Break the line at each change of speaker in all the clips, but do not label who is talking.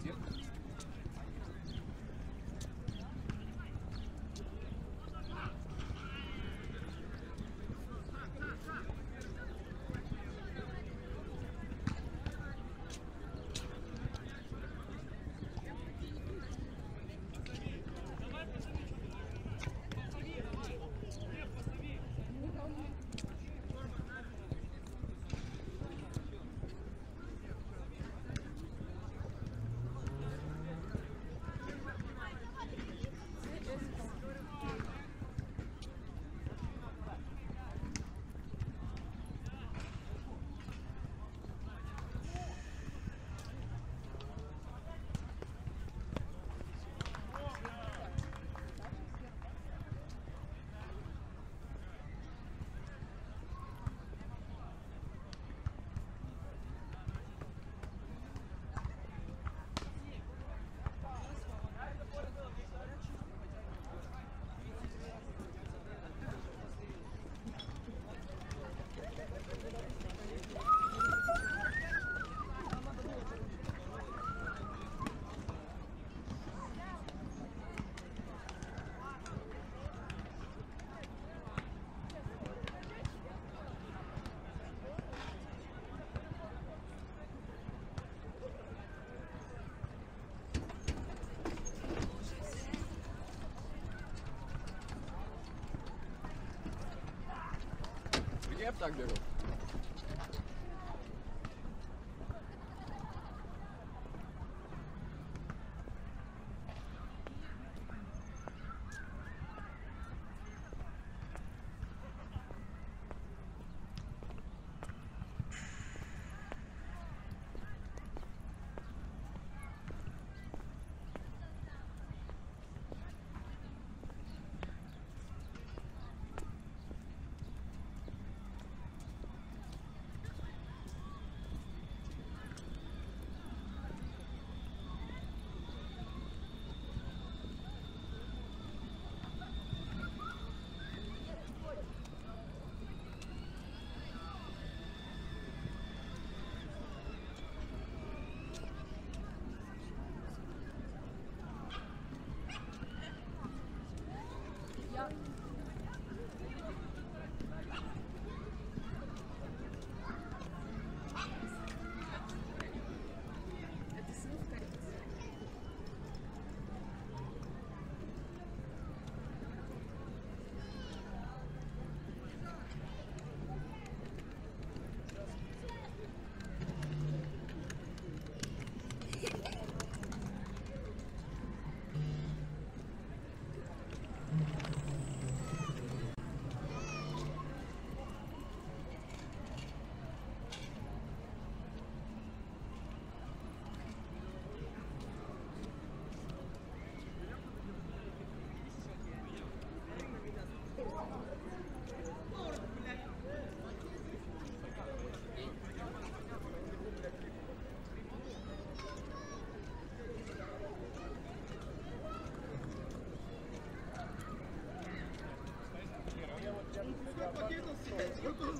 Yep. Б так беру. Woo-hoo!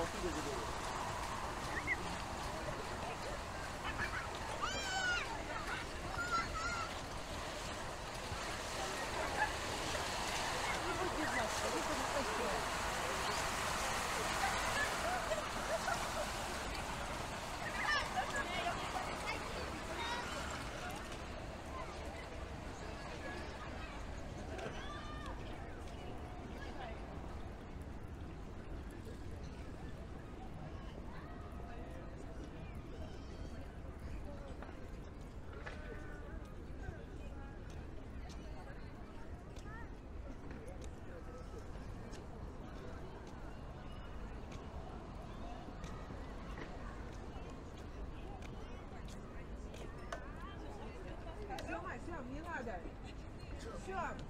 버튼 제주도
Сема, Сем, не надо. Сем.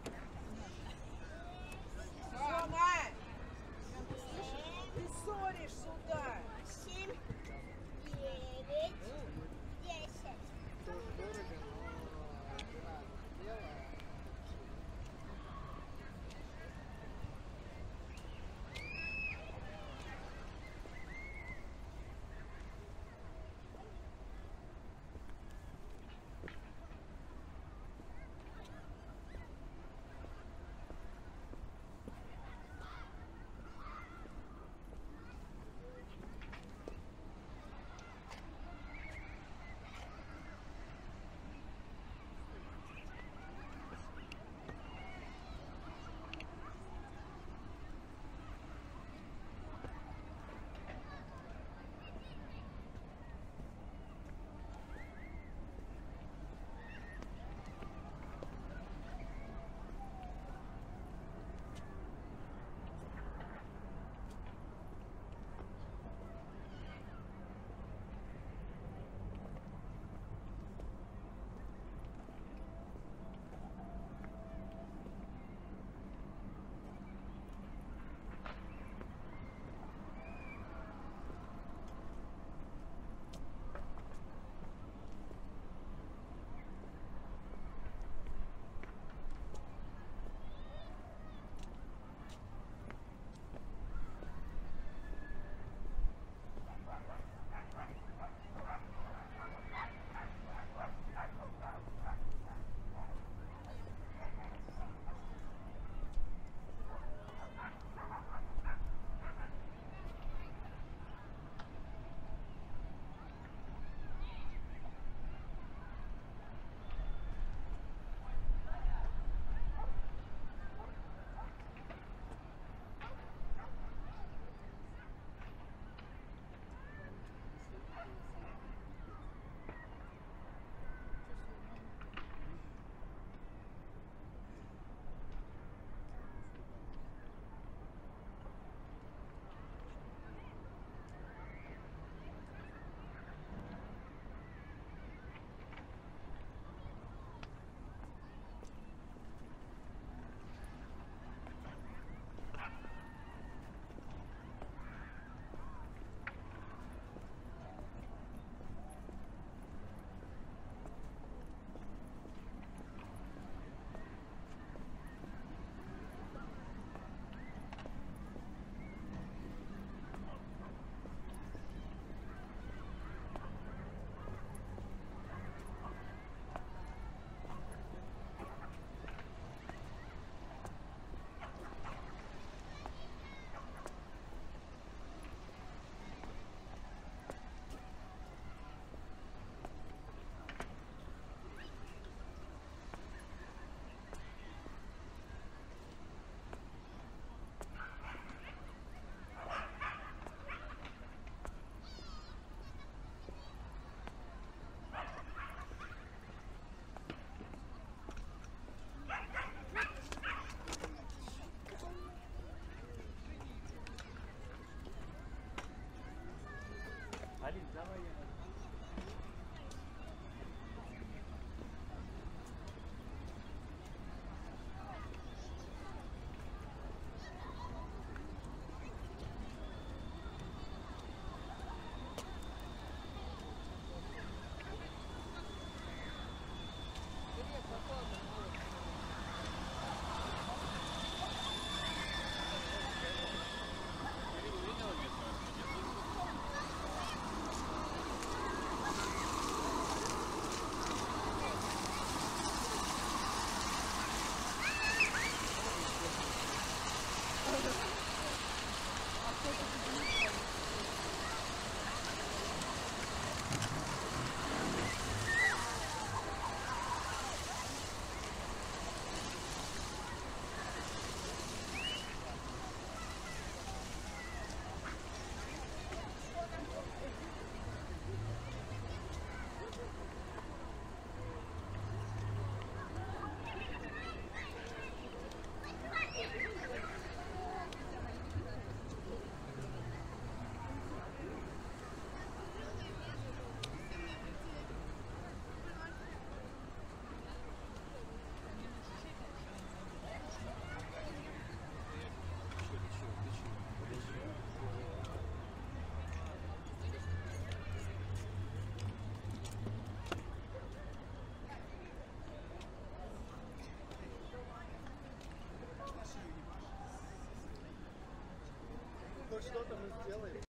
Ya va a
llegar. Что-то мы сделаем.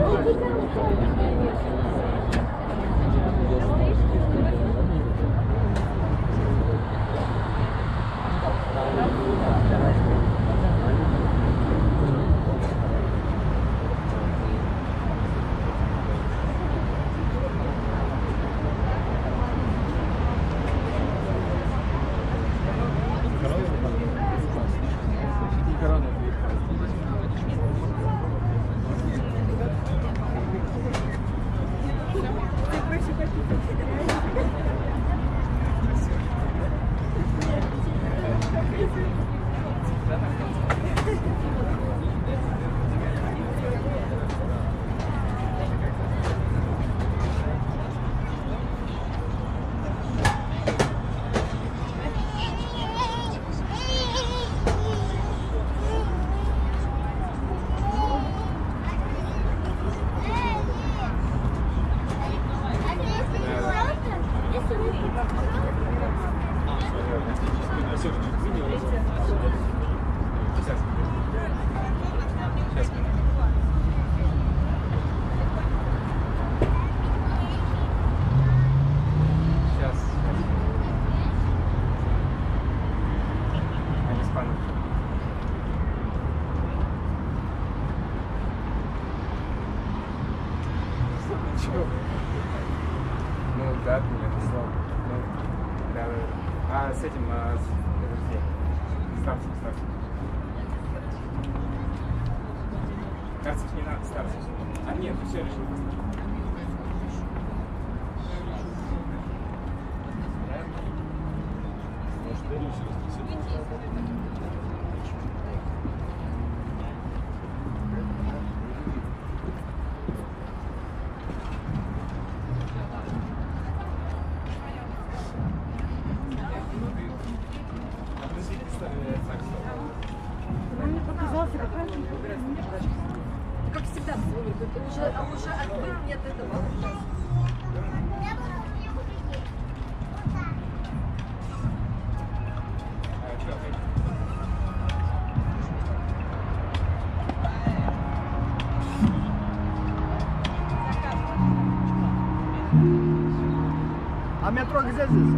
我看看。Старцев, старцев. Старцев не надо, старцев. А нет, все решил поставить.
troca vezes.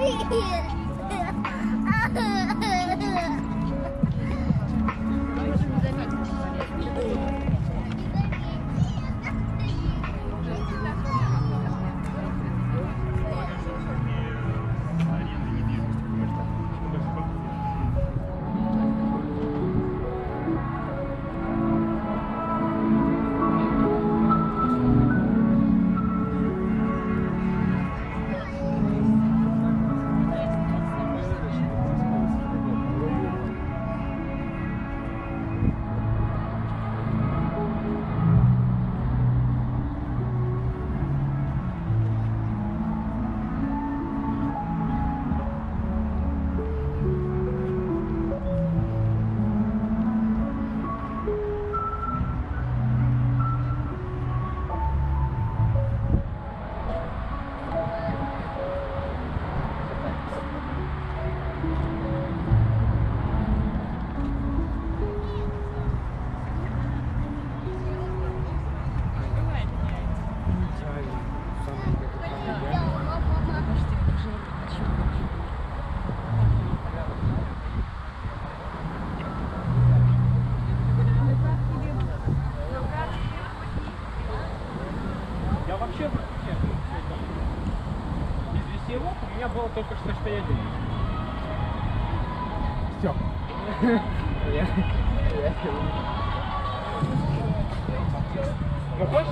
here.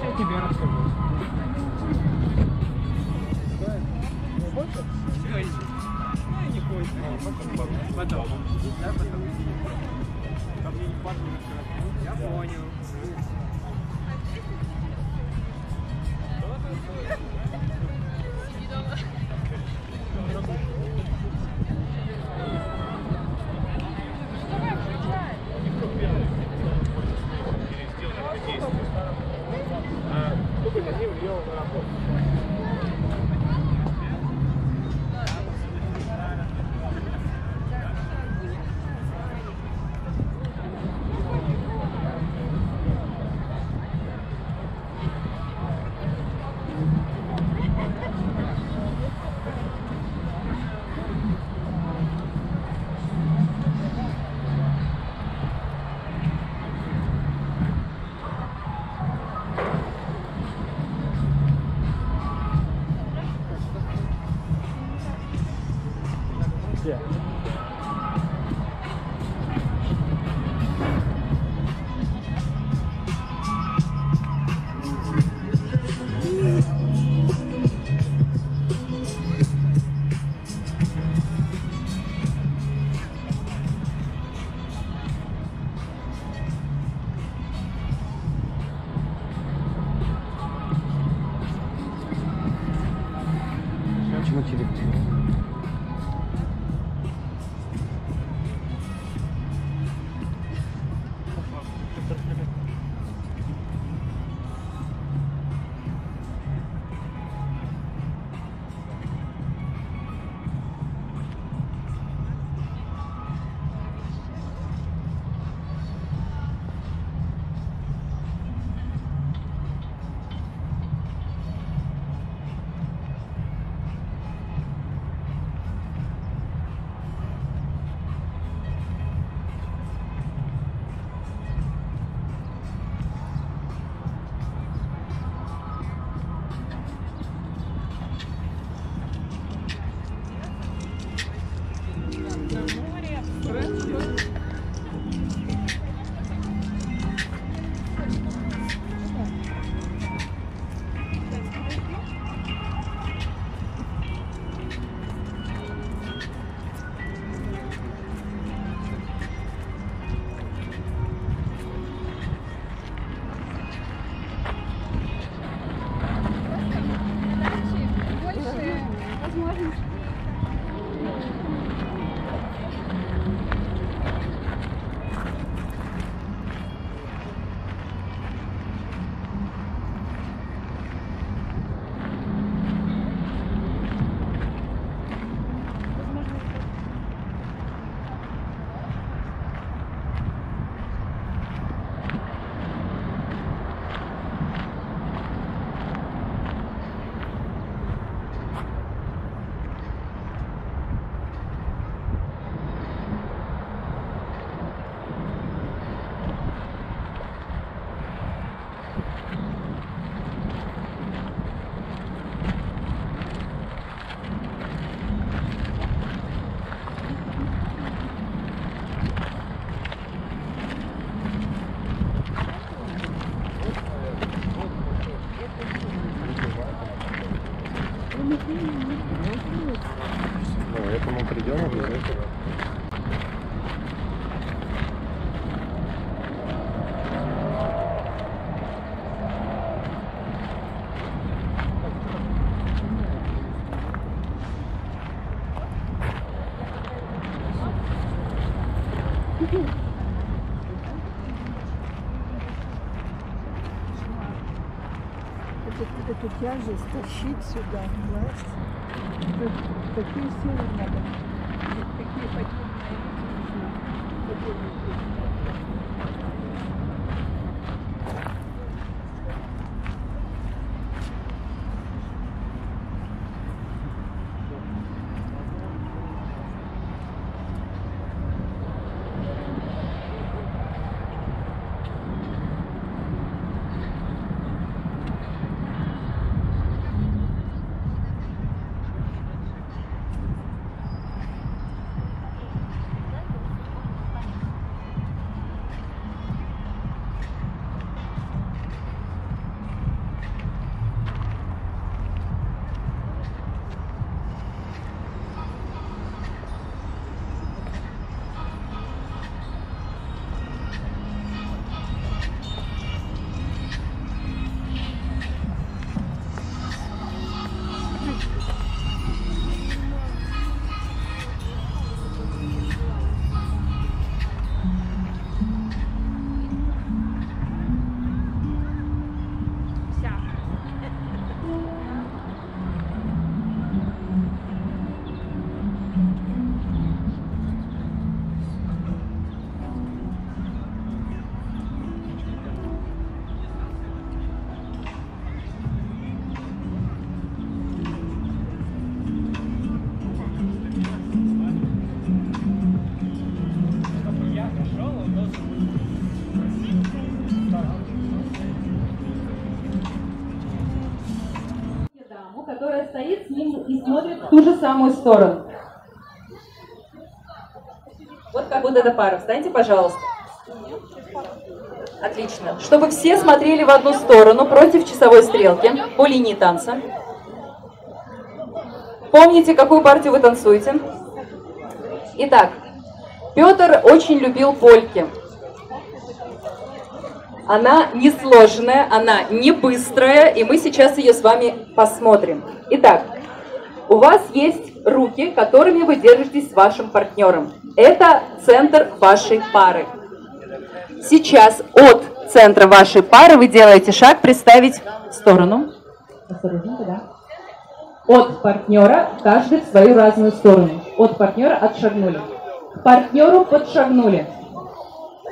я
тебе расскажу. Потом. Да, потом. Ко мне не падали Я понял.
Что такое?
Эту, тяжесть тащить сюда. Это такие силы надо.
Самую сторону.
как вот эта пара. Встаньте, пожалуйста. Отлично. Чтобы все смотрели в одну сторону против часовой стрелки по линии танца. Помните, какую партию вы танцуете? Итак, Петр очень любил польки. Она несложная, она не быстрая, и мы сейчас ее с вами посмотрим. Итак, у вас есть руки, которыми вы держитесь с вашим партнером. Это центр вашей пары. Сейчас от центра вашей пары вы делаете шаг, представить в сторону. От партнера каждый в свою разную сторону. От партнера отшагнули. К партнеру подшагнули.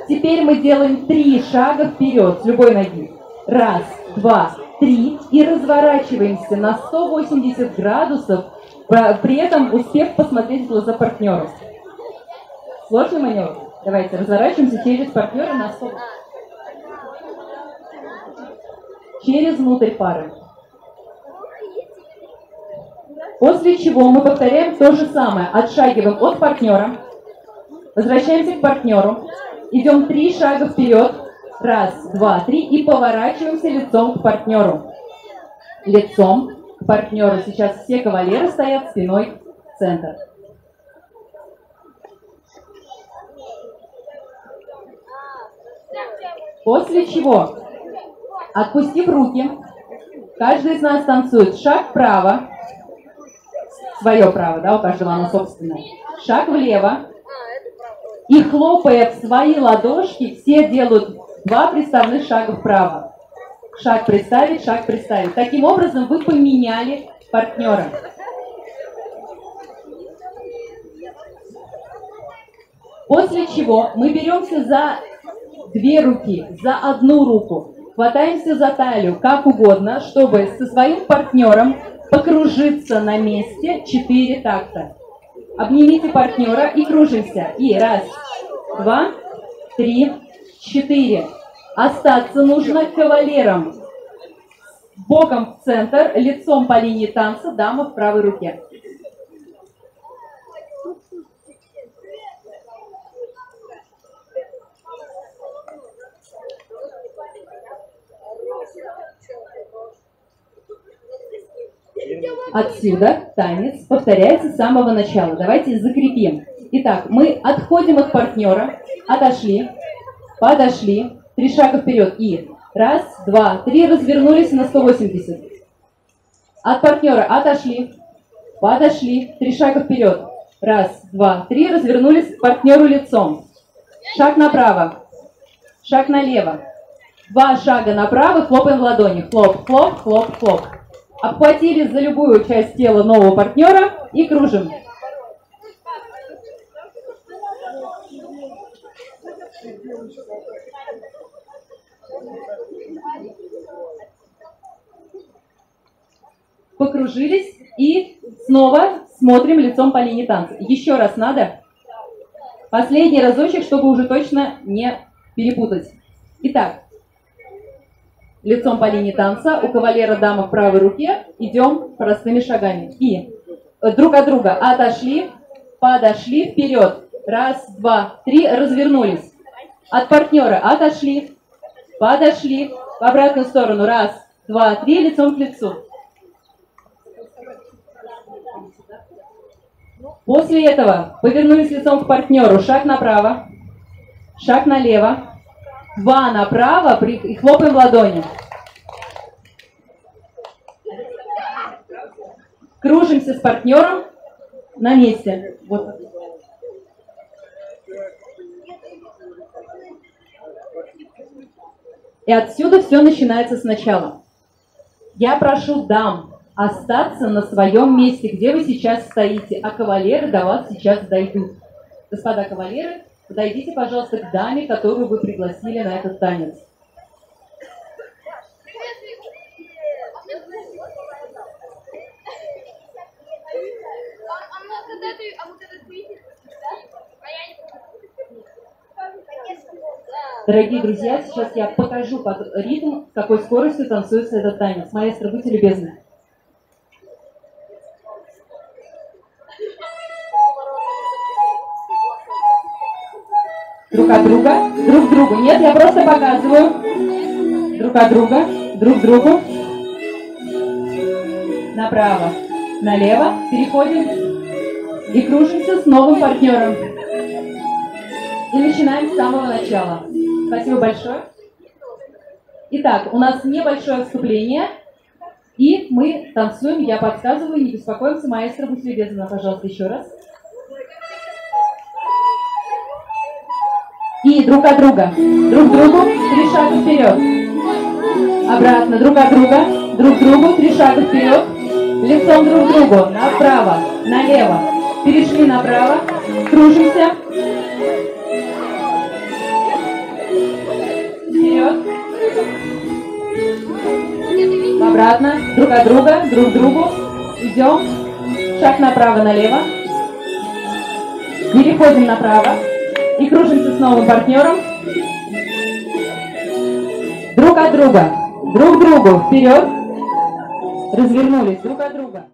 Теперь мы делаем три шага вперед с любой ноги. Раз, два, три. И разворачиваемся на 180 градусов, при этом успев посмотреть в глаза партнеру. Сложный маневр? Давайте разворачиваемся через партнера на 100. Через внутрь пары. После чего мы повторяем то же самое. Отшагиваем от партнера, возвращаемся к партнеру, идем три шага вперед, раз, два, три, и поворачиваемся лицом к партнеру. Лицом к партнеру. Сейчас все кавалеры стоят спиной в центр. После чего, отпустив руки, каждый из нас танцует шаг вправо, свое право, да, у каждого оно собственное, шаг влево, и хлопая в свои ладошки, все делают два приставных шага вправо. Шаг представить, шаг представить. Таким образом вы поменяли партнера. После чего мы беремся за две руки, за одну руку, хватаемся за талию, как угодно, чтобы со своим партнером покружиться на месте четыре такта. Обнимите партнера и кружимся. И раз, два, три, четыре. Остаться нужно кавалером. Боком в центр, лицом по линии танца, дама в правой руке. Отсюда танец повторяется с самого начала. Давайте закрепим. Итак, мы отходим от партнера, отошли, подошли, три шага вперед. И раз, два, три, развернулись на 180. От партнера отошли, подошли, три шага вперед, раз, два, три, развернулись к партнеру лицом. Шаг направо, шаг налево, два шага направо, хлопаем в ладони, хлоп, хлоп, хлоп, хлоп. Обхватили за любую часть тела нового партнера и кружим. Покружились и снова смотрим лицом по линии танца. Еще раз надо. Последний разочек, чтобы уже точно не перепутать. Итак, лицом по линии танца, у кавалера дама в правой руке, идем простыми шагами. И друг от друга отошли, подошли, вперед. Раз, два, три, развернулись. От партнера отошли, подошли, в обратную сторону. Раз, два, три, лицом к лицу. После этого повернулись лицом к партнеру. Шаг направо, шаг налево, два направо и хлопаем ладони. Кружимся с партнером на месте. Вот. И отсюда все начинается сначала. Я прошу дам остаться на своем месте, где вы сейчас стоите, а кавалеры до вас сейчас дойдут. Господа кавалеры, подойдите, пожалуйста, к даме, которую вы пригласили на этот танец. Дорогие друзья, сейчас я покажу под ритм, с какой скоростью танцуется этот танец. Маэстро, будьте любезны. Друг от друга, друг другу. Нет, я просто показываю. Друг от друга, друг другу. Направо, налево. Переходим и кружимся с новым партнером. И начинаем с самого начала. Спасибо большое. Итак, у нас небольшое вступление. И мы танцуем, я подсказываю, не беспокоимся. Маэстро, будьте любезны, пожалуйста, еще раз. И друг от друга. Друг другу. Три шага вперед. Обратно. Друг от друга. Друг другу. Три шага вперед. Лицом друг к другу. Направо. Налево. Перешли направо. Кружимся. Вперед. Обратно. Друг от друга. Друг к другу. Идем. Шаг направо, налево. Переходим направо. И кружимся с новым партнером. Друг от друга. Друг другу. Вперед. Развернулись друг от друга.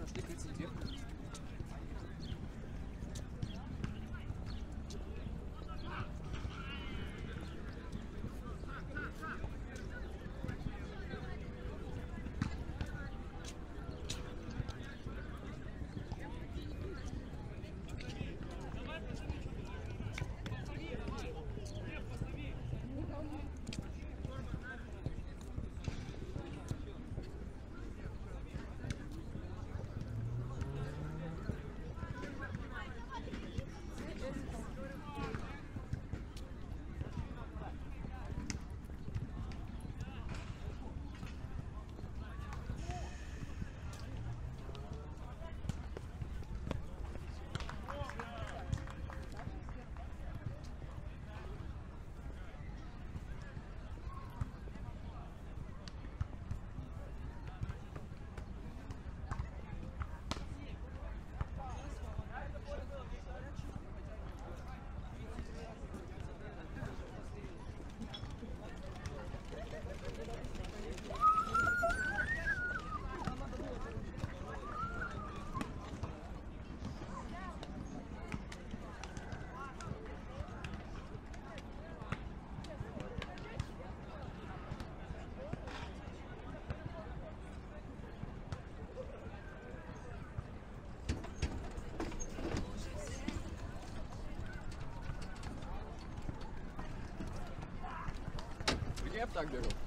нашли прецедент. campsite there.